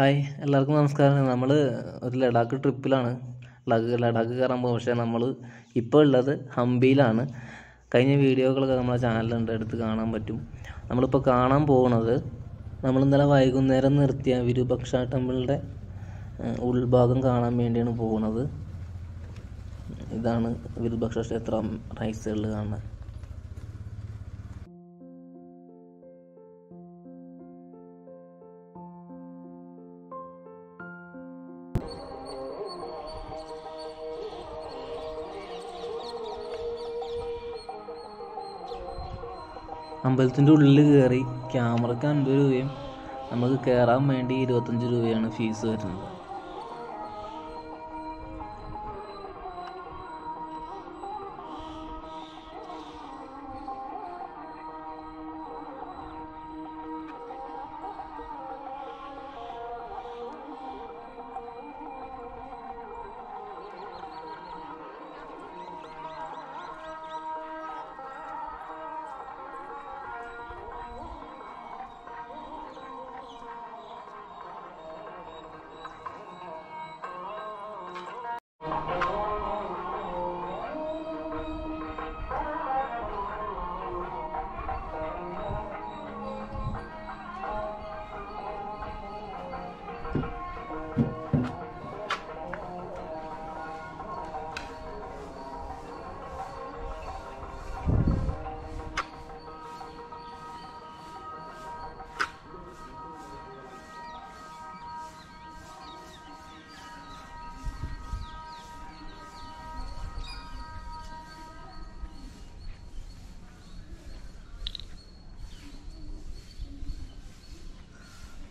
Hi എല്ലാവർക്കും നമസ്കാരം. നമ്മൾ ഒരു ലഡാക്ക് ട്രിപ്പിലാണ്. ലഡാക്ക് ലഡാക്ക് കയറാൻ പോകും പക്ഷേ നമ്മൾ ഇപ്പോൾ ഉള്ളത് ഹംപിയിലാണ്. കഴിഞ്ഞ വീഡിയോകളൊക്കെ നമ്മളെ ചാനലിലുണ്ട്. എടുത്ത് കാണാൻ പറ്റും. നമ്മളിപ്പോൾ കാണാൻ പോകുന്നത് നമ്മൾ ഇന്നലെ വൈകുന്നേരം നിർത്തിയ വിരൂപക്ഷ ടെമ്പിളിന്റെ ഉൾഭാഗം കാണാൻ വേണ്ടിയാണ് പോകുന്നത് ഇതാണ് വിരൂപക്ഷ ക്ഷേത്രം സൈഡിൽ കാണുന്നത് അമ്പലത്തിന്റെ ഉള്ളിൽ കയറി ക്യാമറയ്ക്ക് അൻപത് രൂപയും നമുക്ക് കയറാൻ വേണ്ടി ഇരുപത്തഞ്ച് രൂപയാണ് ഫീസ് വരുന്നത്.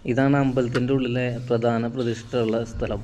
ഇതാണ് അമ്പലത്തിന്റെ ഉള്ളിലെ പ്രധാന പ്രതിഷ്ഠയുള്ള സ്ഥലം.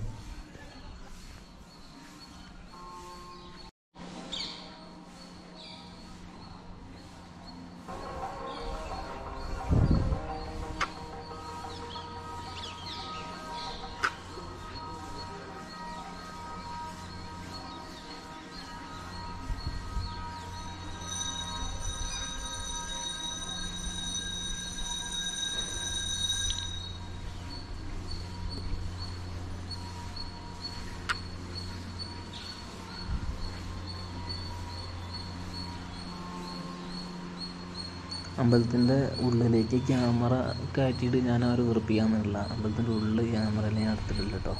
അമ്പലത്തിന്റെ ഉള്ളിലേക്ക് ക്യാമറ കയറ്റിയിട്ട് ഞാൻ ആരും ഉറപ്പിക്കാമെന്നില്ല അമ്പലത്തിന്റെ ഉള്ളിൽ ക്യാമറ ഞാൻ എടുത്തിട്ടില്ല കേട്ടോ.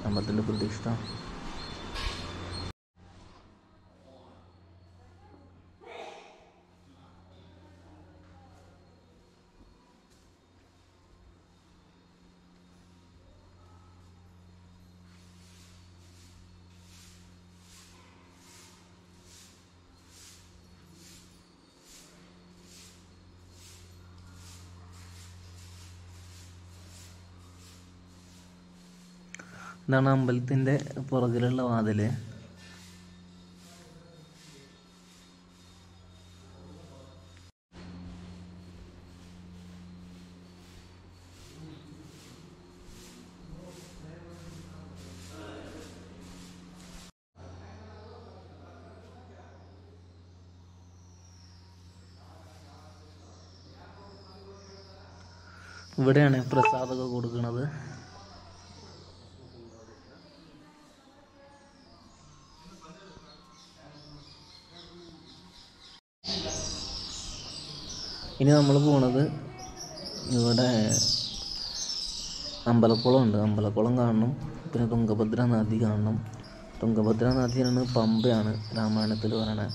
അമ്പലത്തിന്റെ പ്രതിഷ്ഠ ഇതാണ് അമ്പലത്തിന്റെ പുറകിലുള്ള വാതിൽ. ഇവിടെയാണ് പ്രസാദമൊക്കെ കൊടുക്കുന്നത്. ഇനി നമ്മൾ പോണത് ഇവിടെ അമ്പലക്കുളം ഉണ്ട് അമ്പലക്കുളം കാണണം. പിന്നെ തുങ്കഭദ്ര നദി കാണണം തുങ്കഭദ്ര നദിയാണ് പമ്പയാണ്. രാമായണത്തിൽ പറയണത്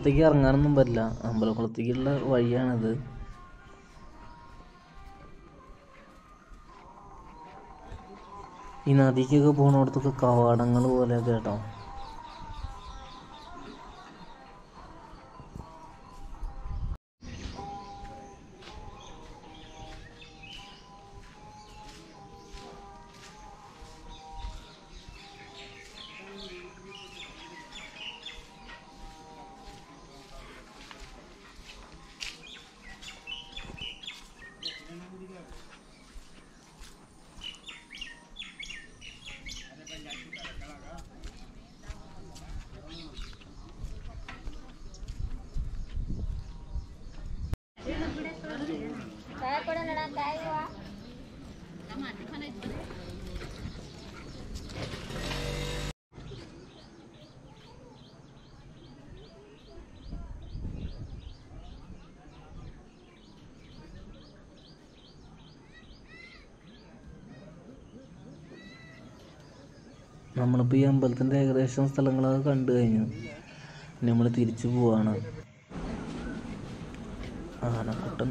അമ്പലക്കുളത്തേക്ക് ഇറങ്ങാനൊന്നും പറ്റില്ല. അമ്പലക്കുളത്തേക്കുള്ള വഴിയാണിത്. ഈ നദിക്കൊക്കെ പോകുന്നിടത്തൊക്കെ കവാടങ്ങൾ പോലെയൊക്കെ കേട്ടോ. നമ്മളിപ്പോൾ ഈ അമ്പലത്തിന്റെ ഏകദേശം സ്ഥലങ്ങളൊക്കെ കണ്ടു കഴിഞ്ഞു. നമ്മൾ തിരിച്ചു പോവാണ്. ആനക്കുട്ടൻ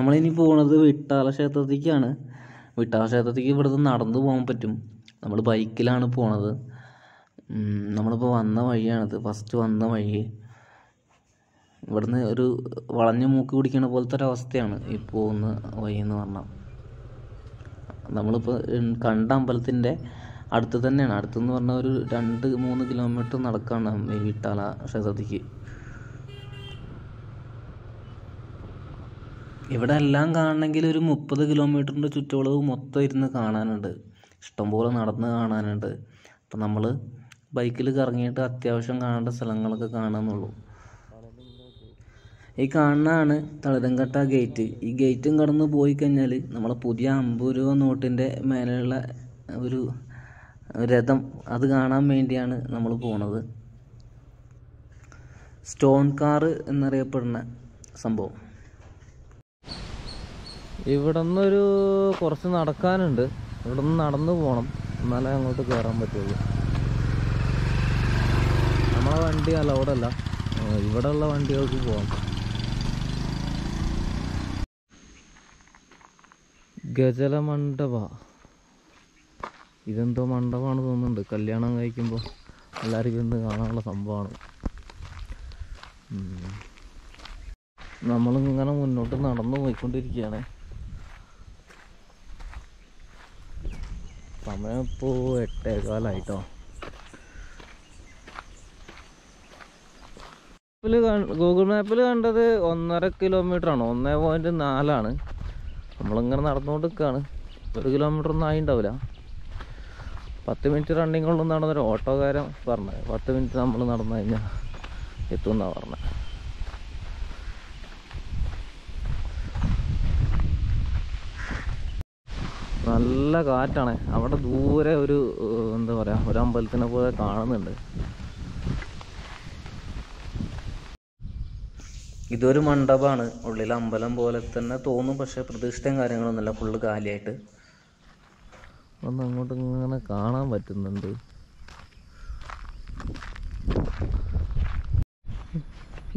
നമ്മളിനി പോണത് വിട്ടാല ക്ഷേത്രത്തിലേക്കാണ് വിട്ടാല ക്ഷേത്രത്തിലേക്ക് ഇവിടുന്ന് നടന്നു പോകാൻ പറ്റും. നമ്മൾ ബൈക്കിലാണ് പോണത്. നമ്മളിപ്പോൾ വന്ന വഴിയാണിത്. ഫസ്റ്റ് വന്ന വഴി. ഇവിടുന്ന് ഒരു വളഞ്ഞ മൂക്ക് പിടിക്കണ പോലത്തെ ഒരു അവസ്ഥയാണ് ഈ പോകുന്ന വഴി എന്ന് പറഞ്ഞാൽ നമ്മളിപ്പോൾ കണ്ട അമ്പലത്തിന്റെ അടുത്ത് തന്നെയാണ്. അടുത്തെന്ന് പറഞ്ഞാൽ ഒരു രണ്ട് മൂന്ന് കിലോമീറ്റർ നടക്കാണ് ഈ വിട്ടാല ക്ഷേത്രത്തിലേക്ക് ഇവിടെ എല്ലാം കാണണമെങ്കിൽ ഒരു മുപ്പത് കിലോമീറ്ററിന്റെ ചുറ്റളവ് മൊത്തം ഇരുന്ന് കാണാനുണ്ട്. ഇഷ്ടംപോലെ നടന്ന് കാണാനുണ്ട്. അപ്പം നമ്മൾ ബൈക്കിൽ കറങ്ങിയിട്ട് അത്യാവശ്യം കാണേണ്ട സ്ഥലങ്ങളൊക്കെ കാണാമെന്നുള്ളൂ ഈ കാണുന്നതാണ് തളിരങ്കട്ട ഗേറ്റ്. ഈ ഗേറ്റും കടന്ന് പോയി കഴിഞ്ഞാൽ നമ്മൾ പുതിയ അമ്പത് രൂപ നോട്ടിന്റെ മേലെയുള്ള ഒരു രഥം അത് കാണാൻ വേണ്ടിയാണ് നമ്മൾ പോണത്. സ്റ്റോൺ കാറ് എന്നറിയപ്പെടുന്ന സംഭവം. ഇവിടെ നിന്നൊരു കുറച്ച് നടക്കാനുണ്ട്. ഇവിടെ നിന്ന് നടന്നു പോകണം എന്നാലേ അങ്ങോട്ട് കയറാൻ പറ്റുള്ളൂ. നമ്മളെ വണ്ടി അലൗഡല്ല ഇവിടെ ഉള്ള വണ്ടികൾക്ക് പോകാം ഗജല മണ്ഡപ ഇതെന്തോ മണ്ഡപമാണ് തോന്നുന്നുണ്ട്. കല്യാണം കഴിക്കുമ്പോൾ എല്ലാവർക്കും ഇന്ന് കാണാനുള്ള സംഭവമാണ്. നമ്മളിങ്ങനെ മുന്നോട്ട് നടന്നു പോയിക്കൊണ്ടിരിക്കുകയാണ്. സമയം എട്ടേകാലായിട്ടോ എട്ടേകാലായിട്ടോ ഗൂഗിൾ മാപ്പിൽ കണ്ടത് ഒന്നര കിലോമീറ്റർ ആണ്. ഒന്നേ പോയിന്റ് നാലാണ് നമ്മളിങ്ങനെ നടന്നുകൊണ്ട് നിൽക്കുകയാണ് ഒരു കിലോമീറ്റർ ഒന്നും ആയിണ്ടാവില്ല പത്ത് മിനിറ്റ് റണ്ണിങ് ഉള്ളു നടന്നൊരു ഓട്ടോക്കാരൻ പറഞ്ഞത്. പത്ത് മിനിറ്റ് നമ്മൾ നടന്നു കഴിഞ്ഞാൽ എത്തുമെന്നാണ് പറഞ്ഞത്. നല്ല കാറ്റാണ്. അവിടെ ദൂരെ ഒരു എന്താ പറയാ ഒരു അമ്പലത്തിനെ പോലെ കാണുന്നുണ്ട്. ഇതൊരു മണ്ഡപമാണ്. ഉള്ളിൽ അമ്പലം പോലെ തന്നെ തോന്നും പക്ഷെ പ്രതിഷ്ഠയും കാര്യങ്ങളൊന്നുമില്ല. ഫുള്ള് കാലിയായിട്ട് ഒന്ന് അങ്ങോട്ട് ഇങ്ങനെ കാണാൻ പറ്റുന്നുണ്ട്.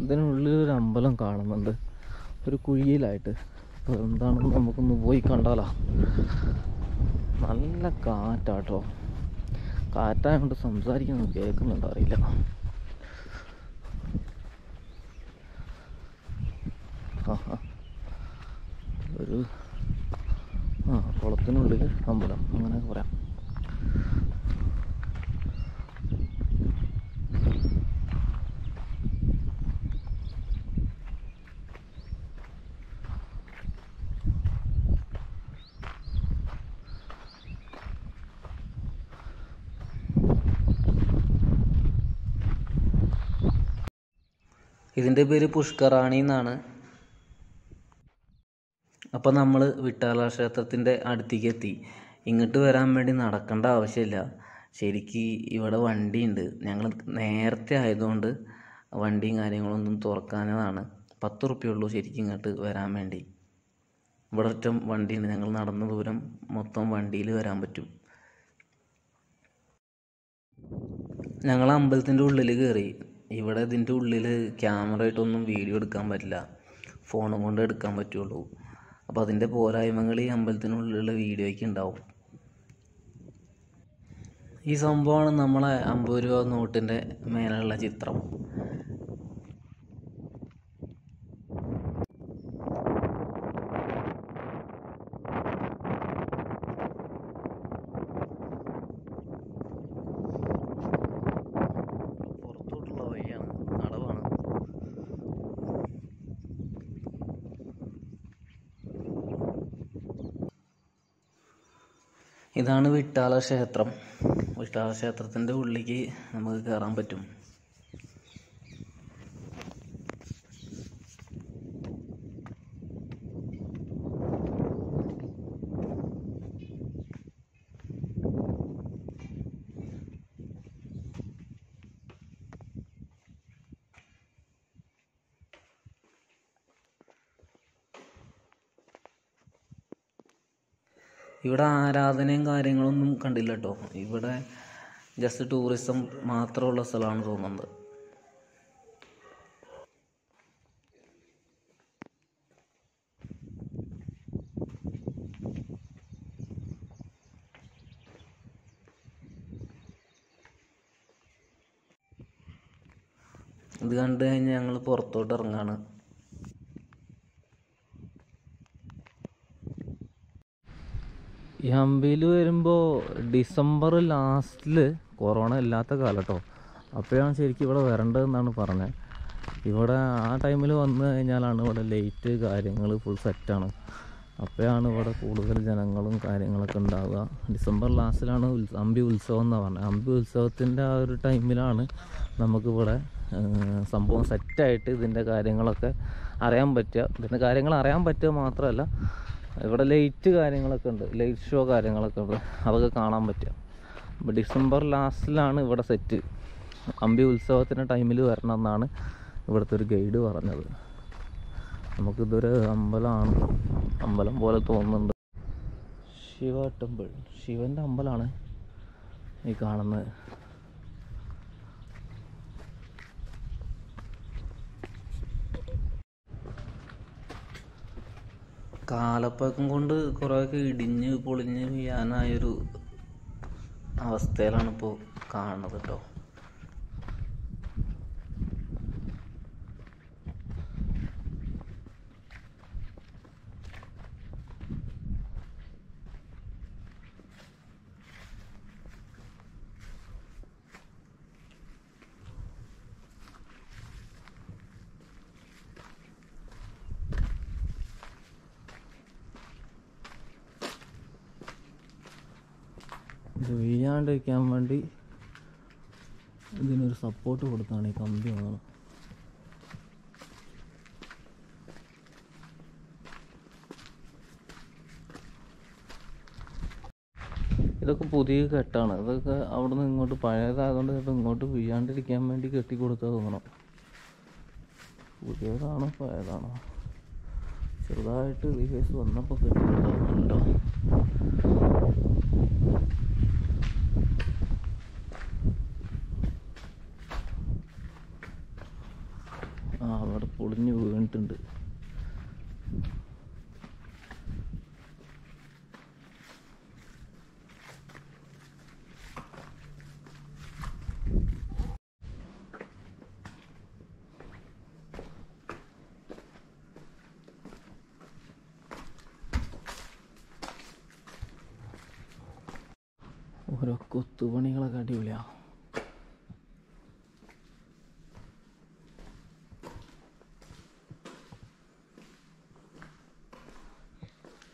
ഇതിനുള്ളിൽ ഒരു അമ്പലം കാണുന്നുണ്ട്. ഒരു കുഴിയിലായിട്ട്. അപ്പോൾ എന്താണെന്ന് നമുക്കൊന്ന് പോയി കണ്ടാലോ? നല്ല കാറ്റാട്ടോ. കാറ്റായതുകൊണ്ട് സംസാരിക്കുന്നത് കേൾക്കുന്നുണ്ടോ അറിയില്ല. ഒരു ആ കുളത്തിനുള്ളിൽ അമ്പലം. അങ്ങനെയൊക്കെ പറയാം. ഇതിന്റെ പേര് പുഷ്കറാണി എന്നാണ്. അപ്പോൾ നമ്മൾ വിട്ടാല ക്ഷേത്രത്തിന്റെ അടുത്തേക്ക് എത്തി. ഇങ്ങോട്ട് വരാൻ വേണ്ടി നടക്കേണ്ട ആവശ്യമില്ല. ശരിക്ക് ഇവിടെ വണ്ടിയുണ്ട്. ഞങ്ങൾ നേരത്തെ ആയതുകൊണ്ട് വണ്ടിയും കാര്യങ്ങളൊന്നും തുറക്കാനതാണ് പത്ത് ഉള്ളൂ ശരിക്കും ഇങ്ങോട്ട് വരാൻ വേണ്ടി. ഇവിടെ ഒറ്റ വണ്ടിയുണ്ട്. ഞങ്ങൾ നടന്ന ദൂരം മൊത്തം വണ്ടിയിൽ വരാൻ പറ്റും. ഞങ്ങൾ അമ്പലത്തിന്റെ ഉള്ളിൽ കയറി ഇവിടെ ഇതിന്റെ ഉള്ളിൽ ക്യാമറ ആയിട്ടൊന്നും വീഡിയോ എടുക്കാൻ പറ്റില്ല. ഫോണും കൊണ്ട് എടുക്കാൻ പറ്റുള്ളൂ. അപ്പോൾ അതിന്റെ പോരായ്മകൾ ഈ അമ്പലത്തിനുള്ളിലുള്ള വീഡിയോയ്ക്ക് ഉണ്ടാവും ഈ സംഭവമാണ് നമ്മളെ അമ്പത് രൂപ നോട്ടിന്റെ മേലുള്ള ചിത്രം. ഇതാണ് വിട്ടാല ക്ഷേത്രം. വിട്ടാല ക്ഷേത്രത്തിന്റെ ഉള്ളിലേക്ക് നമുക്ക് കയറാൻ പറ്റും. ഇവിടെ ആരാധനയും കാര്യങ്ങളൊന്നും കണ്ടില്ല കേട്ടോ. ഇവിടെ ജസ്റ്റ് ടൂറിസം മാത്രമുള്ള സ്ഥലമാണ് തോന്നുന്നത്. ഇത് കണ്ടു കഴിഞ്ഞാൽ ഞങ്ങൾ പുറത്തോട്ട് ഇറങ്ങാണ്. ഈ ഹംപിയിൽ വരുമ്പോൾ ഡിസംബർ ലാസ്റ്റിൽ കൊറോണ ഇല്ലാത്ത കാലട്ടോ. അപ്പോഴാണ് ശരിക്കും ഇവിടെ വരേണ്ടതെന്നാണ് പറഞ്ഞത് ഇവിടെ ആ ടൈമിൽ വന്നു കഴിഞ്ഞാലാണ് ഇവിടെ ലൈറ്റ് കാര്യങ്ങൾ ഫുൾ സെറ്റാണ് അപ്പോഴാണ് ഇവിടെ കൂടുതൽ ജനങ്ങളും കാര്യങ്ങളൊക്കെ ഉണ്ടാവുക. ഡിസംബർ ലാസ്റ്റിലാണ് അമ്പി ഉത്സവം എന്നാണ് പറഞ്ഞത് അമ്പി ഉത്സവത്തിന്റെ ആ ഒരു ടൈമിലാണ് നമുക്കിവിടെ സംഭവം സെറ്റായിട്ട് ഇതിന്റെ കാര്യങ്ങളൊക്കെ അറിയാൻ പറ്റുക. ഇതിന്റെ കാര്യങ്ങൾ അറിയാൻ പറ്റുക മാത്രമല്ല ഇവിടെ ലൈറ്റ് കാര്യങ്ങളൊക്കെ ഉണ്ട്. ലൈറ്റ് ഷോ കാര്യങ്ങളൊക്കെ ഉണ്ട്. അതൊക്കെ കാണാൻ പറ്റുക ഡിസംബർ ലാസ്റ്റിലാണ് ഇവിടെ സെറ്റ് അമ്പി ഉത്സവത്തിന്റെ ടൈമിൽ വരണം എന്നാണ് ഇവിടുത്തെ ഒരു ഗൈഡ് പറഞ്ഞത്. നമുക്കിതൊരു അമ്പലമാണ്. അമ്പലം പോലെ തോന്നുന്നുണ്ട്. ശിവ ടെമ്പിൾ. ശിവന്റെ അമ്പലമാണ് ഈ കാണുന്നത്. കാലപ്പഴക്കം കൊണ്ട് കുറേയൊക്കെ ഇടിഞ്ഞ് പൊളിഞ്ഞ് വീഴാനായൊരു അവസ്ഥയിലാണ് ഇപ്പോൾ കാണുന്നത് കേട്ടോ ഇത് വീഴാണ്ടിരിക്കാൻ വേണ്ടി ഇതിനൊരു സപ്പോർട്ട് കൊടുത്താണ് ഈ കമ്പി വന്നത്. ഇതൊക്കെ പുതിയ കെട്ടാണ്. ഇതൊക്കെ അവിടെ നിന്ന് ഇങ്ങോട്ട് പഴയതായതുകൊണ്ട് ഇത് ഇങ്ങോട്ട് വീഴാണ്ടിരിക്കാൻ വേണ്ടി കെട്ടി കൊടുത്താൽ തോന്നണം. പുതിയതാണോ പഴയതാണോ? ചെറുതായിട്ട് കേസ് വന്നപ്പോൾ കെട്ടി കൊടുത്താൽ ആ അവിടെ പൊളിഞ്ഞ് വീണിട്ടുണ്ട് ഓരോ കൊത്തുപണികളൊക്കെ അടിപൊളിയാ.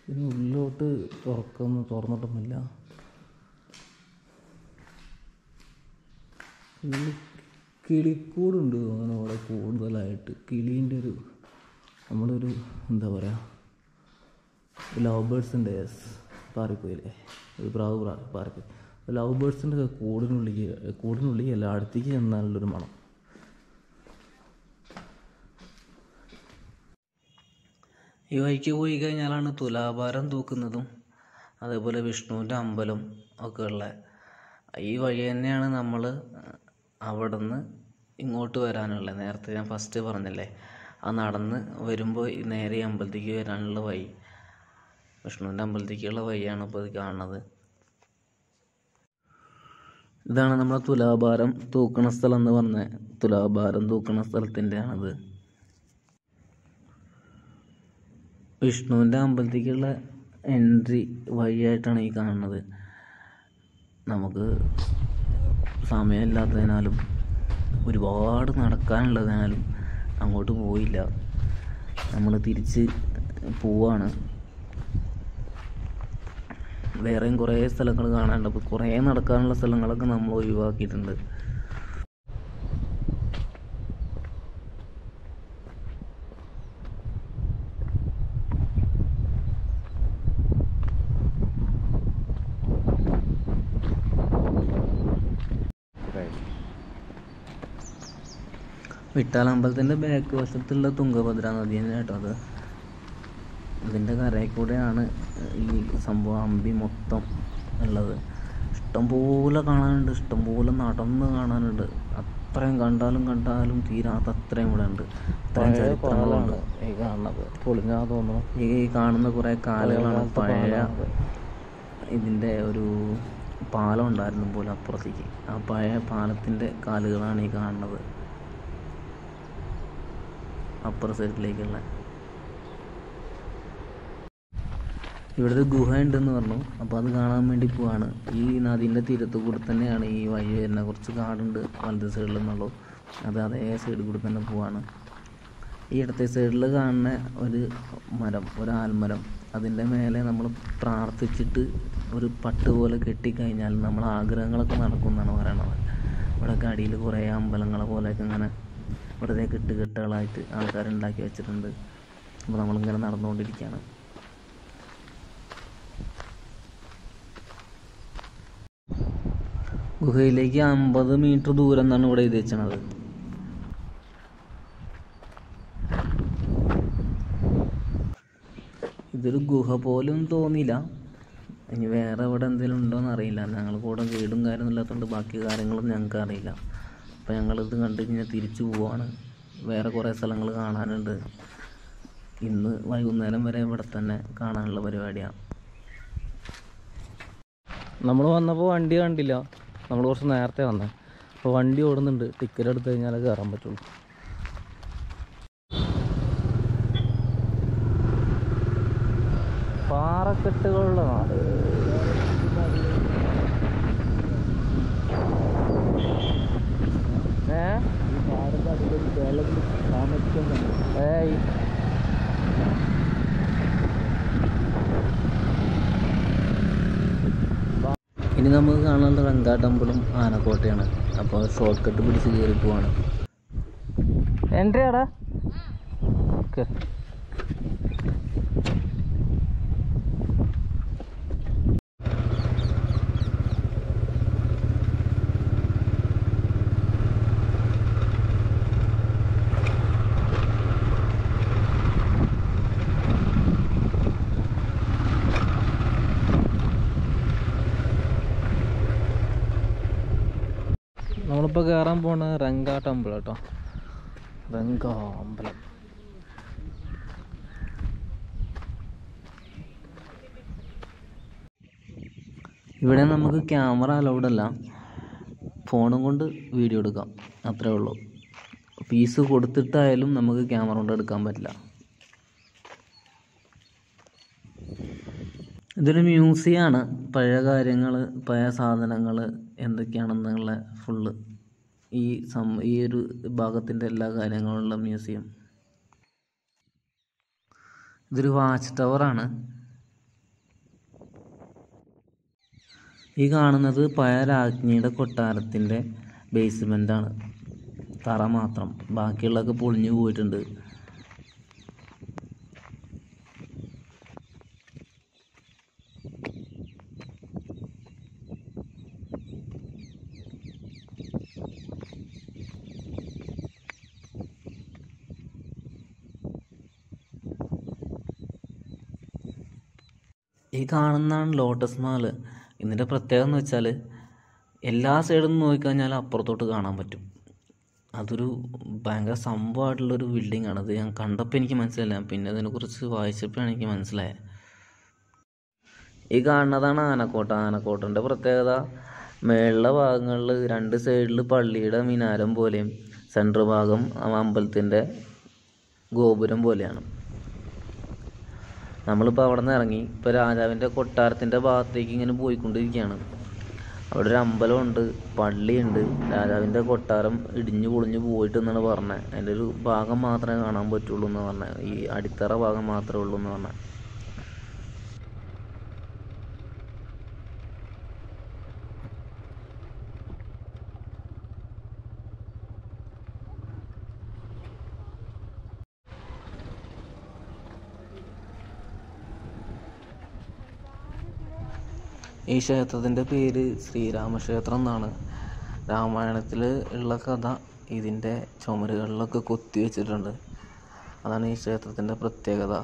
ഇതിന് ഉള്ളിലോട്ട് തുറക്കൊന്നും തുറന്നിട്ടൊന്നുമില്ല. കിളിക്കൂടുണ്ട് അങ്ങനെ അവിടെ കൂടുതലായിട്ട്. കിളീന്റെ ഒരു നമ്മളൊരു എന്താ പറയുക ലവ് ബേർഡ്സിന്റെ പാറിപ്പോയില്ലേ? ഒരു പ്രാവ് പ്രാവ് പാറിപ്പോയി. ലവ് ബേർഡ്സിന്റെ കൂടിനുള്ളിൽ കൂടിനുള്ളിൽ അല്ല അടുത്തേക്ക് ചെന്നാലുള്ളൊരു മണം. ഈ വഴിക്ക് പോയി കഴിഞ്ഞാലാണ് തുലാഭാരം തൂക്കുന്നതും അതേപോലെ വിഷ്ണുവിന്റെ അമ്പലം ഒക്കെ ഉള്ള. ഈ വഴി തന്നെയാണ് നമ്മൾ അവിടെ നിന്ന് ഇങ്ങോട്ട് വരാനുള്ളത് നേരത്തെ ഞാൻ ഫസ്റ്റ് പറഞ്ഞല്ലേ ആ നടന്ന് വരുമ്പോൾ നേരെ അമ്പലത്തേക്ക് വരാനുള്ള വഴി. വിഷ്ണുവിന്റെ അമ്പലത്തേക്കുള്ള വഴിയാണ് ഇപ്പോൾ ഇത് കാണുന്നത്. ഇതാണ് നമ്മളെ തുലാഭാരം തൂക്കണ സ്ഥലം എന്ന് പറഞ്ഞ തുലാഭാരം തൂക്കണ സ്ഥലത്തിന്റെ ആണത് വിഷ്ണുവിന്റെ അമ്പലത്തേക്കുള്ള എൻട്രി വഴിയായിട്ടാണ് ഈ കാണുന്നത്. നമുക്ക് സമയമില്ലാത്തതിനാലും ഒരുപാട് നടക്കാനുള്ളതിനാലും അങ്ങോട്ട് പോയില്ല. നമ്മൾ തിരിച്ച് പോവാണ്. വേറെയും കുറേ സ്ഥലങ്ങൾ കാണാനുണ്ട്. അപ്പോൾ കുറേ നടക്കാനുള്ള സ്ഥലങ്ങളൊക്കെ നമ്മൾ ഒഴിവാക്കിയിട്ടുണ്ട്. വിട്ടാലമ്പലത്തിന്റെ ബാക്ക് വശത്തുള്ള തുങ്കഭദ്ര നദി തന്നെ കേട്ടോ അത്. ഇതിന്റെ കരയിൽ കൂടെയാണ് ഈ സംഭവം അമ്പി മൊത്തം ഉള്ളത്. ഇഷ്ടംപോലെ കാണാനുണ്ട് ഇഷ്ടംപോലെ നടന്ന് കാണാനുണ്ട്. അത്രയും കണ്ടാലും കണ്ടാലും തീരാത്ത അത്രയും ഇവിടെ ഉണ്ട്. അത്രയും ചരിത്രങ്ങളുണ്ട്. ഈ കാണുന്നത്. പൊളിഞ്ഞാ തോന്നുന്നു ഈ കാണുന്ന കുറേ കാലുകളാണ് പഴയ ഇതിന്റെ ഒരു പാലം ഉണ്ടായിരുന്നു പോലെ അപ്പുറത്തേക്ക്. ആ പഴയ പാലത്തിന്റെ കാലുകളാണ് ഈ കാണുന്നത്. അപ്പുറ സൈഡിലേക്കുള്ള ഇവിടെ ഒരു ഗുഹ ഉണ്ടെന്ന് പറഞ്ഞു. അപ്പോൾ അത് കാണാൻ വേണ്ടി പോവാണ്. ഈ നദീന്റെ തീരത്ത് കൂടെ തന്നെയാണ് ഈ വഴി വരുന്നത് കുറച്ച് കാടുണ്ട് വലത് സൈഡിൽ നിന്നുള്ളൂ അത് അതേ സൈഡിൽ കൂടെ തന്നെ പോവാണ്. ഈ ഇടത്തെ സൈഡിൽ കാണുന്ന ഒരു മരം ഒരു ആൽമരം. അതിന്റെ മേലെ നമ്മൾ പ്രാർത്ഥിച്ചിട്ട് ഒരു പട്ട് പോലെ കെട്ടിക്കഴിഞ്ഞാൽ നമ്മൾ ആഗ്രഹങ്ങളൊക്കെ നടക്കും എന്നാണ് പറയണത്. ഇവിടെയൊക്കെ അടിയിൽ കുറേ അമ്പലങ്ങളെ പോലെയൊക്കെ ഇങ്ങനെ വെറുതെ കെട്ടുകെട്ടുകളായിട്ട് ആൾക്കാരുണ്ടാക്കി വെച്ചിട്ടുണ്ട്. അപ്പോൾ നമ്മളിങ്ങനെ നടന്നുകൊണ്ടിരിക്കുകയാണ്. ഗുഹയിലേക്ക് അമ്പത് മീറ്റർ ദൂരം എന്നാണ് ഇവിടെ എഴുതി ഇതൊരു ഗുഹ പോലും തോന്നിയില്ല. ഇനി വേറെ ഇവിടെ എന്തെങ്കിലും ഉണ്ടോ അറിയില്ല. ഞങ്ങൾ കൂടെ വീടും കാര്യമൊന്നും ഇല്ലാത്തതുകൊണ്ട് ബാക്കി കാര്യങ്ങളും ഞങ്ങൾക്ക് അറിയില്ല. അപ്പോൾ ഞങ്ങളിത് കണ്ടു കഴിഞ്ഞാൽ തിരിച്ചു പോവാണ്. വേറെ കുറേ സ്ഥലങ്ങൾ കാണാനുണ്ട്. ഇന്ന് വൈകുന്നേരം വരെ ഇവിടെ തന്നെ കാണാനുള്ള പരിപാടിയാണ് നമ്മൾ വന്നപ്പോൾ വണ്ടി കണ്ടില്ല. നമ്മൾ കുറച്ച് നേരത്തെ വന്നത് അപ്പോൾ വണ്ടി ഓടുന്നുണ്ട്. ടിക്കറ്റ് എടുത്തു കഴിഞ്ഞാലേ കയറാൻ പറ്റുള്ളൂ. പാറക്കെട്ടുകളുടെ നാട്. ഇനി നമുക്ക് കാണാനുള്ള റങ്കാ ടെമ്പിളും ആനക്കോട്ടയാണ്. അപ്പോൾ ഷോർട്ട് കട്ട് പിടിച്ച് കയറി പോവാണ്. എൻട്രി ആടാ? ഓക്കെ നമ്മളിപ്പോൾ കയറാൻ പോണ റങ്ക ടെമ്പിൾ കേട്ടോ. റങ്ക അമ്പലം. ഇവിടെ നമുക്ക് ക്യാമറ അലൗഡ് അല്ല. ഫോണും കൊണ്ട് വീഡിയോ എടുക്കാം. അത്രേ ഉള്ളൂ. ഫീസ് കൊടുത്തിട്ടായാലും നമുക്ക് ക്യാമറ കൊണ്ട് എടുക്കാൻ പറ്റില്ല. ഇതൊരു മ്യൂസിയമാണ് പഴയ കാര്യങ്ങൾ പഴയ സാധനങ്ങൾ എന്തൊക്കെയാണെന്നുള്ള ഫുള്ള് ഈ സം ഈ ഒരു ഭാഗത്തിന്റെ എല്ലാ കാര്യങ്ങളുള്ള മ്യൂസിയം. ഇതൊരു വാച്ച് ടവറാണ്. ഈ കാണുന്നത് പഴയ രാജ്ഞിയുടെ കൊട്ടാരത്തിന്റെ ബേസ്മെന്റാണ് തറ മാത്രം. ബാക്കിയുള്ളതൊക്കെ പൊളിഞ്ഞു പോയിട്ടുണ്ട് ഈ കാണുന്നതാണ് ലോട്ടസ് മാൾ ഇതിന്റെ പ്രത്യേകത എന്ന് വെച്ചാൽ എല്ലാ സൈഡിൽ നിന്ന് നോക്കിക്കഴിഞ്ഞാൽ അപ്പുറത്തോട്ട് കാണാൻ പറ്റും. അതൊരു ഭയങ്കര സംഭവമായിട്ടുള്ളൊരു ബിൽഡിംഗ് ആണ്. അത് ഞാൻ കണ്ടപ്പോൾ എനിക്ക് മനസ്സിലായില്ല. പിന്നെ അതിനെക്കുറിച്ച് വായിച്ചപ്പോഴാണ് എനിക്ക് മനസ്സിലായത്. ഈ കാണുന്നതാണ് ആനക്കോട്ട. ആനക്കോട്ടന്റെ പ്രത്യേകത മേളിലെ ഭാഗങ്ങളിൽ രണ്ട് സൈഡിൽ പള്ളിയുടെ മിനാരം പോലെയും സെൻട്രൽ ഭാഗം അമ്പലത്തിന്റെ ഗോപുരം പോലെയാണ്. നമ്മളിപ്പോൾ അവിടെ നിന്ന് ഇറങ്ങി. ഇപ്പോൾ രാജാവിന്റെ കൊട്ടാരത്തിന്റെ ഭാഗത്തേക്ക് ഇങ്ങനെ പോയിക്കൊണ്ടിരിക്കുകയാണ്. അവിടെ ഒരു അമ്പലമുണ്ട് പള്ളിയുണ്ട്. രാജാവിന്റെ കൊട്ടാരം ഇടിഞ്ഞു പൊളിഞ്ഞു പോയിട്ട് എന്നാണ് പറഞ്ഞത് അതിന്റെ ഒരു ഭാഗം മാത്രമേ കാണാൻ പറ്റുള്ളൂ എന്ന് പറഞ്ഞത് ഈ അടിത്തറ ഭാഗം മാത്രമേ ഉള്ളൂ എന്ന് പറഞ്ഞത് ഈ ക്ഷേത്രത്തിന്റെ പേര് ശ്രീരാമക്ഷേത്രം എന്നാണ്. രാമായണത്തിൽ ഉള്ള കഥ ഇതിന്റെ ചുമരുകളിലൊക്കെ കൊത്തി വെച്ചിട്ടുണ്ട്. അതാണ് ഈ ക്ഷേത്രത്തിന്റെ പ്രത്യേകത.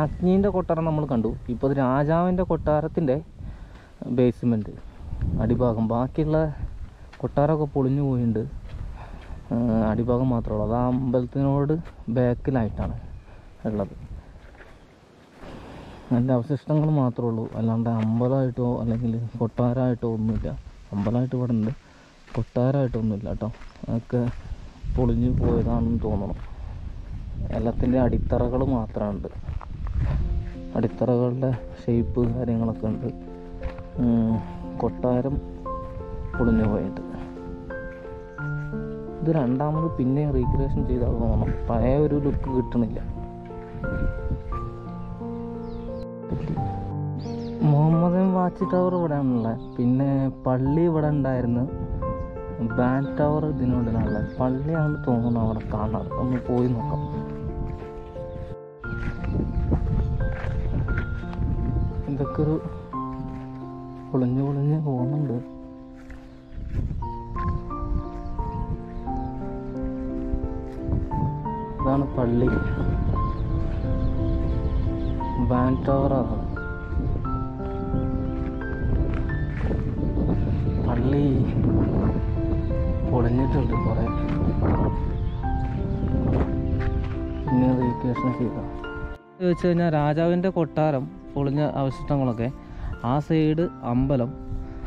രാജ്ഞീന്റെ കൊട്ടാരം നമ്മൾ കണ്ടു. ഇപ്പോൾ അത് രാജാവിന്റെ കൊട്ടാരത്തിന്റെ ബേസ്മെന്റ് അടിഭാഗം. ബാക്കിയുള്ള കൊട്ടാരമൊക്കെ പൊളിഞ്ഞു പോയിട്ടുണ്ട് അടിഭാഗം മാത്രമേ ഉള്ളൂ. അത് ആ അമ്പലത്തിനോട് ബാക്കിലായിട്ടാണ് ഉള്ളത്. അതിന്റെ അവശിഷ്ടങ്ങൾ മാത്രമേ ഉള്ളൂ. അല്ലാണ്ട് അമ്പലമായിട്ടോ അല്ലെങ്കിൽ കൊട്ടാരമായിട്ടോ ഒന്നുമില്ല. അമ്പലമായിട്ട് ഇവിടെ ഉണ്ട്. കൊട്ടാരമായിട്ടൊന്നുമില്ല കേട്ടോ. അതൊക്കെ പൊളിഞ്ഞു പോയതാണെന്ന് തോന്നണം. എല്ലാത്തിന്റെ അടിത്തറകൾ മാത്രമുണ്ട് അടിത്തറകളുടെ ഷേപ്പ് കാര്യങ്ങളൊക്കെ ഉണ്ട്. കൊട്ടാരം പൊളിഞ്ഞു പോയിട്ട് ഇത് രണ്ടാമത് പിന്നെ റീക്രിയേഷൻ ചെയ്താൽ തോന്നണം പഴയ ഒരു ലുക്ക് കിട്ടണില്ല. മുഹമ്മദൻ വാച്ച് ടവർ ഇവിടെ ആണുള്ളത് പിന്നെ പള്ളി ഇവിടെ ഉണ്ടായിരുന്നു. ബാൻ ടവർ ഇതിനുള്ളിലാണുള്ളത്. പള്ളിയാണ് തോന്നുന്നു അവിടെ കാണാറ് ഒന്ന് പോയി നോക്കാം. ഇതൊക്കെ ഒരു പൊളിഞ്ഞ് പൊളിഞ്ഞ് പോകുന്നുണ്ട്. ഇതാണ് പള്ളി. ബാൻഡ് ടവറാണ് പള്ളി പൊളിഞ്ഞിട്ടുണ്ട് കുറെ. പിന്നെ റീക്രിയേഷൻ ചെയ്ത. വെച്ച് കഴിഞ്ഞാൽ രാജാവിന്റെ കൊട്ടാരം പൊളിഞ്ഞ അവശിഷ്ടങ്ങളൊക്കെ. ആ സൈഡ് അമ്പലം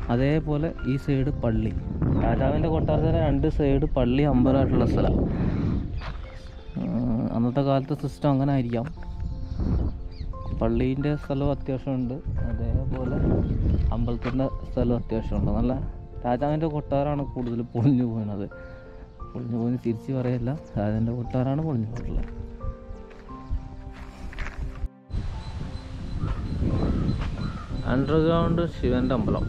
അതേപോലെ ഈ സൈഡ് പള്ളി. രാജാവിന്റെ കൊട്ടാരത്തിന്റെ രണ്ട് സൈഡ് പള്ളി അമ്പലമായിട്ടുള്ള സ്ഥലം. അന്നത്തെ കാലത്തെ സിസ്റ്റം അങ്ങനെ ആയിരിക്കാം. പള്ളീന്റെ സ്ഥലവും അത്യാവശ്യമുണ്ട്. അതേപോലെ അമ്പലത്തിന്റെ സ്ഥലവും അത്യാവശ്യമുണ്ട്. നല്ല രാജാവിന്റെ കൊട്ടാരമാണ് കൂടുതൽ പൊളിഞ്ഞു പോകുന്നത് പൊളിഞ്ഞു പോയി തിരിച്ച് പറയല്ല. രാജാവിന്റെ കൊട്ടാരമാണ് പൊളിഞ്ഞു പോയിട്ടുള്ളത്. അണ്ടർഗ്രൗണ്ട് ശിവന്റെ അമ്പലം.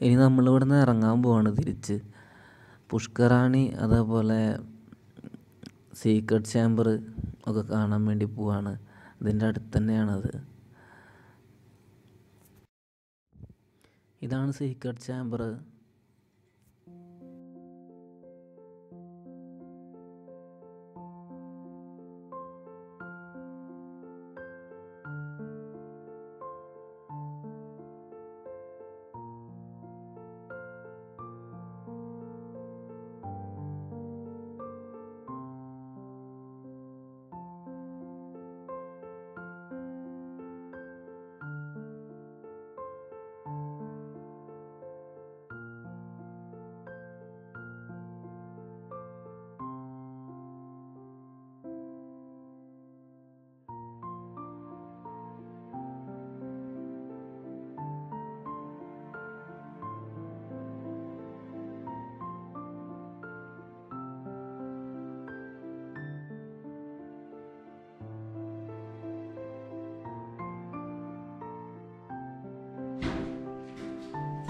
ഇനി നമ്മളിവിടെ നിന്ന് ഇറങ്ങാൻ പോവാണ് തിരിച്ച്. പുഷ്കറാണി അതേപോലെ സീക്രട്ട് ചാമ്പർ ഒക്കെ കാണാൻ വേണ്ടി പോവാണ്. ഇതിന്റെ അടുത്ത് തന്നെയാണത്. ഇതാണ് സീക്രട്ട് ചാമ്പർ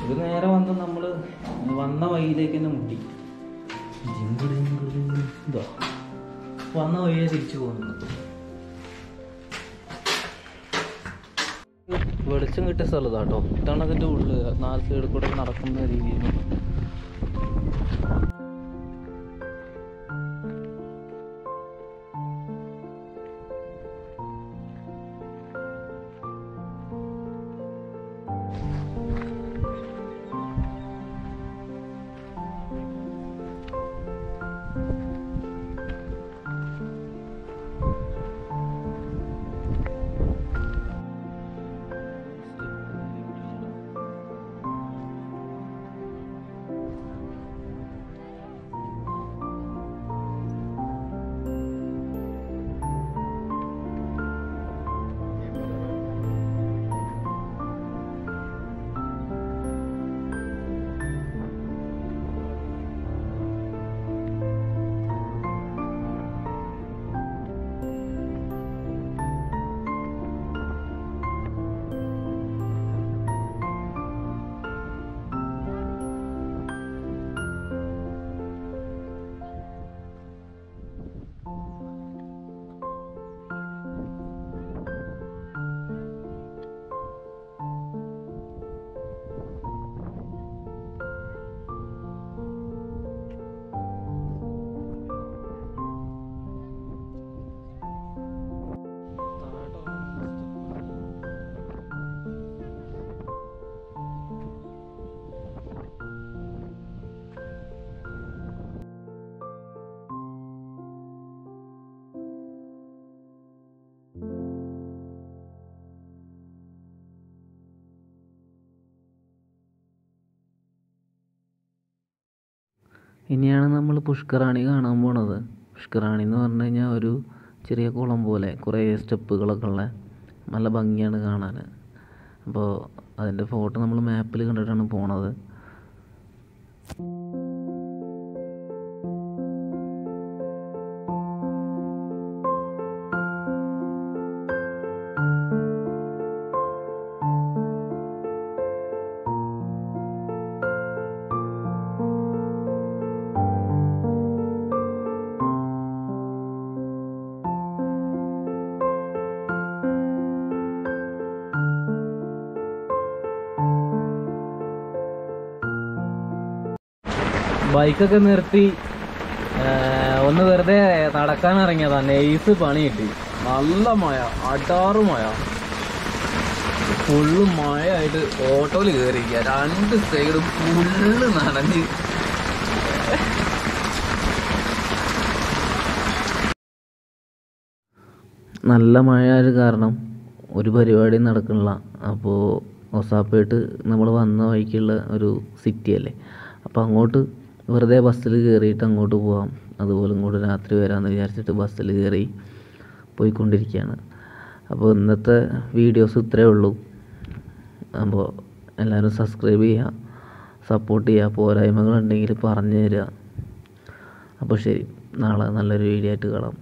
ഇത് നേരെ വന്ന് നമ്മൾ വന്ന വഴിയിലേക്ക് തന്നെ മുട്ടി. ഇതാ വന്ന വഴിയെ തിരിച്ചു പോകുന്നു വെളിച്ചം കിട്ടിയ സ്ഥലത്താട്ടോ ഇതാണ് അതിന്റെ ഉള്ളിൽ നാല് സൈഡിൽ കൂടെ നടക്കുന്ന രീതിയിൽ ഇനിയാണ് നമ്മൾ പുഷ്കറാണി കാണാൻ പോണത്. പുഷ്കറാണി എന്ന് പറഞ്ഞു കഴിഞ്ഞാൽ ഒരു ചെറിയ കുളം പോലെ കുറേ സ്റ്റെപ്പുകളൊക്കെ ഉള്ള നല്ല ഭംഗിയാണ് കാണാൻ. അപ്പോൾ അതിന്റെ ഫോട്ടോ നമ്മൾ മാപ്പിൽ കണ്ടിട്ടാണ് പോണത്. ബൈക്കൊക്കെ നിർത്തി ഒന്ന് വെറുതെ നടക്കാൻ ഇറങ്ങിയതാ. നെയ്സ് പണി കിട്ടി. നല്ല മഴ അടാറ് മഴ. ഫുള്ള് മഴയായിട്ട് ഓട്ടോയിൽ കയറിയിരിക്കുക രണ്ട് സൈഡും ഫുള്ള് നനഞ്ഞ്. നല്ല മഴയായത് കാരണം ഒരു പരിപാടി നടക്കണില്ല അപ്പോൾ ഒസാപ്പേട്ട് നമ്മൾ വന്ന വഴിക്കുള്ള ഒരു സിറ്റി അല്ലേ? അപ്പോൾ അങ്ങോട്ട് വെറുതെ ബസ്സിൽ കയറിയിട്ട് അങ്ങോട്ട് പോവാം. അതുപോലെ ഇങ്ങോട്ട് രാത്രി വരാമെന്ന് വിചാരിച്ചിട്ട് ബസ്സിൽ കയറി പോയിക്കൊണ്ടിരിക്കുകയാണ്. അപ്പോൾ ഇന്നത്തെ വീഡിയോസ് ഇത്രയേ ഉള്ളൂ. അപ്പോൾ എല്ലാവരും സബ്സ്ക്രൈബ് ചെയ്യുക സപ്പോർട്ട് ചെയ്യുക പോരായ്മകളുണ്ടെങ്കിൽ പറഞ്ഞു തരിക. അപ്പോൾ ശരി നാളെ നല്ലൊരു വീഡിയോ ആയിട്ട് കാണാം.